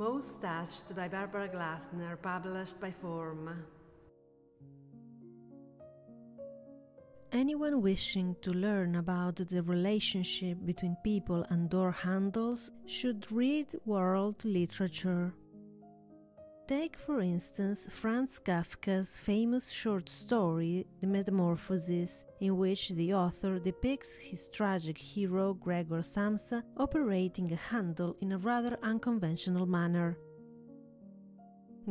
Most Touched by Barbara Glasner, published by Form. Anyone wishing to learn about the relationship between people and door handles should read world literature. Take, for instance, Franz Kafka's famous short story, The Metamorphosis, in which the author depicts his tragic hero Gregor Samsa operating a handle in a rather unconventional manner.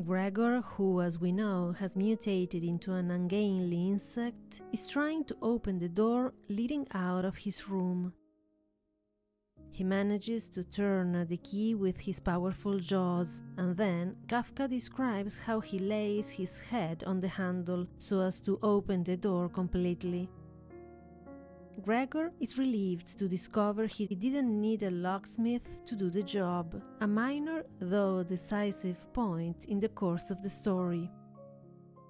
Gregor, who, as we know, has mutated into an ungainly insect, is trying to open the door leading out of his room. He manages to turn the key with his powerful jaws, and then Kafka describes how he lays his head on the handle so as to open the door completely. Gregor is relieved to discover he didn't need a locksmith to do the job, a minor though decisive point in the course of the story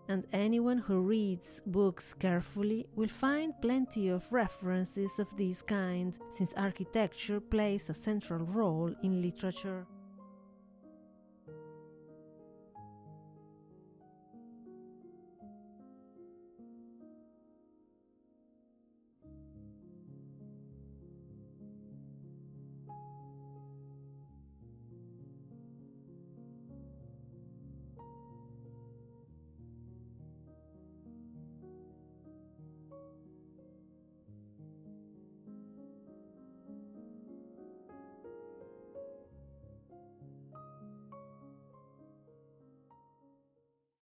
and anyone who reads books carefully will find plenty of references of this kind, since architecture plays a central role in literature.